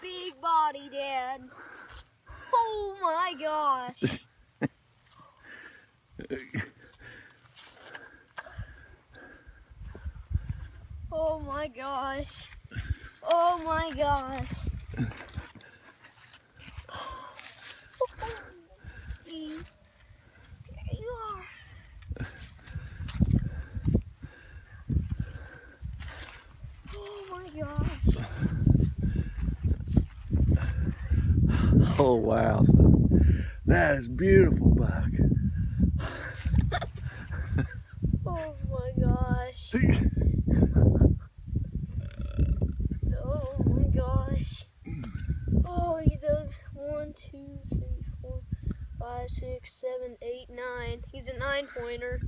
big body, Dad. Oh my gosh. Oh my gosh. Oh my gosh. There you are. Oh my gosh. Oh wow, son. That is beautiful buck. Oh my gosh. Oh my gosh. Oh, he's a one, two, three, four, five, six, seven, eight, nine. He's a nine pointer.